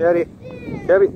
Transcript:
Caddy. Caddy.